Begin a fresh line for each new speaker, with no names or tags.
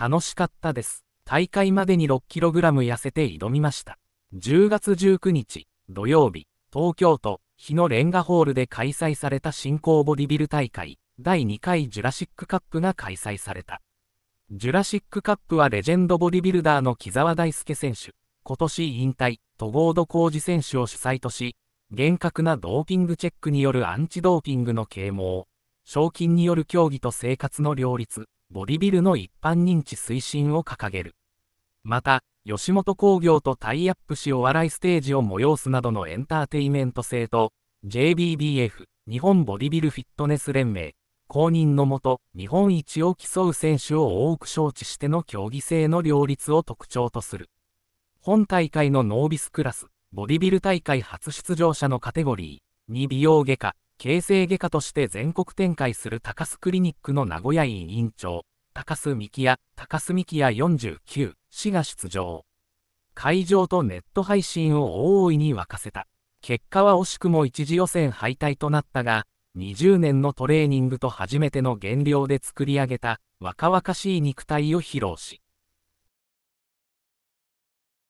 楽しかったです。大会までに 6kg 痩せて挑みました。10月19日、土曜日、東京都、日野レンガホールで開催された新興ボディビル大会、第2回ジュラシックカップが開催された。ジュラシックカップはレジェンドボディビルダーの木澤大祐選手、今年引退、合戸孝二選手を主催とし、厳格なドーピングチェックによるアンチドーピングの啓蒙、賞金による競技と生活の両立、ボディビルの一般認知推進を掲げる。また、吉本興業とタイアップしお笑いステージを催すなどのエンターテイメント性と、JBBF、日本ボディビルフィットネス連盟、公認のもと、日本一を競う選手を多く招致しての競技性の両立を特徴とする。本大会のノービスクラス、ボディビル大会初出場者のカテゴリーに美容外科、形成外科として全国展開する高須クリニックの名古屋院院長、高須幹也、高須幹也49氏が出場。会場とネット配信を大いに沸かせた。結果は惜しくも一次予選敗退となったが、20年のトレーニングと初めての減量で作り上げた若々しい肉体を披露し、